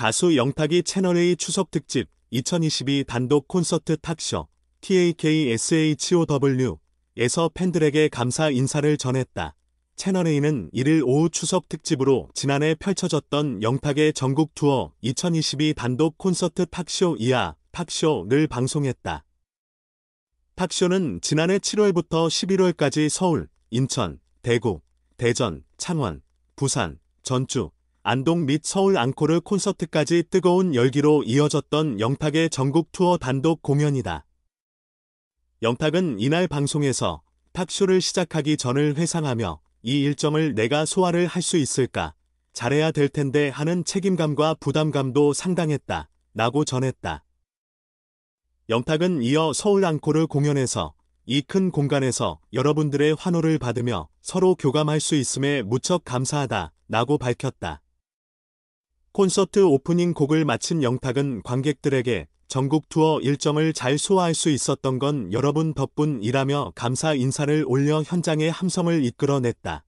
가수 영탁이 채널A 추석 특집 2022 단독 콘서트 탁쇼 TAKSHOW 에서 팬들에게 감사 인사를 전했다. 채널A는 1일 오후 추석 특집으로 지난해 펼쳐졌던 영탁의 전국 투어 2022 단독 콘서트 탁쇼 이하 탁쇼를 방송했다. 탁쇼는 지난해 7월부터 11월까지 서울, 인천, 대구, 대전, 창원, 부산, 전주, 안동 및 서울 앙코르 콘서트까지 뜨거운 열기로 이어졌던 영탁의 전국 투어 단독 공연이다. 영탁은 이날 방송에서 탁쇼를 시작하기 전을 회상하며 이 일정을 내가 소화를 할 수 있을까? 잘해야 될 텐데 하는 책임감과 부담감도 상당했다. 라고 전했다. 영탁은 이어 서울 앙코르 공연에서 이 큰 공간에서 여러분들의 환호를 받으며 서로 교감할 수 있음에 무척 감사하다. 라고 밝혔다. 콘서트 오프닝 곡을 마친 영탁은 관객들에게 전국 투어 일정을 잘 소화할 수 있었던 건 여러분 덕분이라며 감사 인사를 올려 현장의 함성을 이끌어냈다.